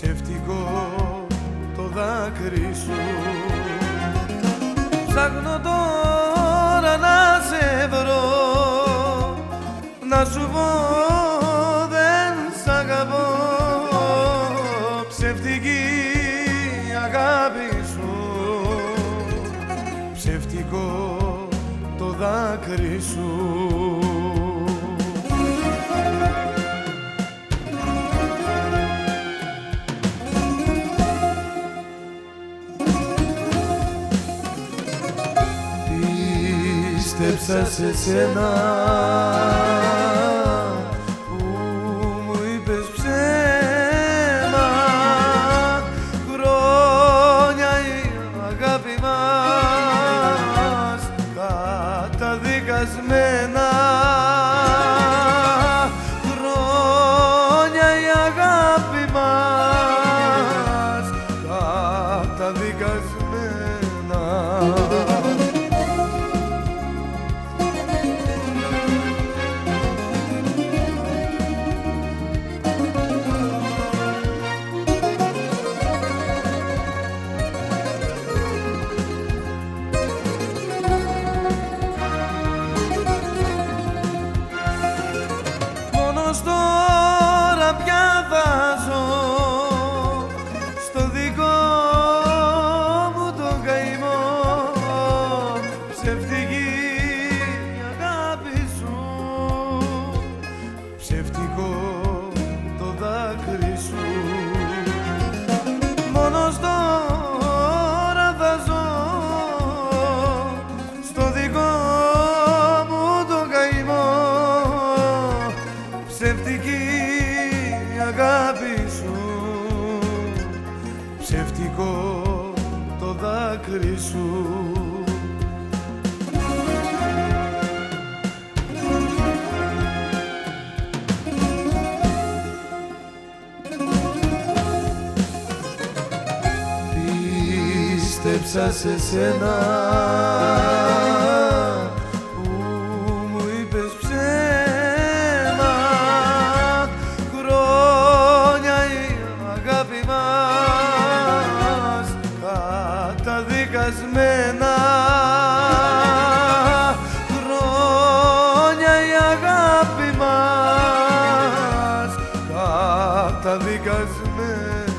ψευτικό το δάκρυ σου. Ψάχνω τώρα να σε βρω να σου πω δεν σ' αγαπώ. Ψευτική αγάπη σου. Ψευτικό το δάκρυ σου. Πίστεψα σε σένα. Που μου είπες ψέμα. Χρόνια η αγάπη μας καταδικασμένα. Χρόνια η αγάπη μας καταδικασμένα το δάκρυ σου. Μόνος τώρα θα ζω στο δικό μου τον καημό. Ψευτική η αγάπη σου. Ψευτικό το δάκρυ σου πίστεψα σε σένα. Που μου είπες ψέμα. Χρόνια η αγάπη μας. Καταδικασμένα. Χρόνια η αγάπη μας. Καταδικασμένα.